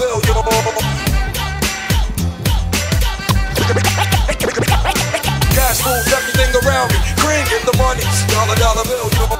Cash moves everything around me. Green, get the money. Dollar, dollar bill, you.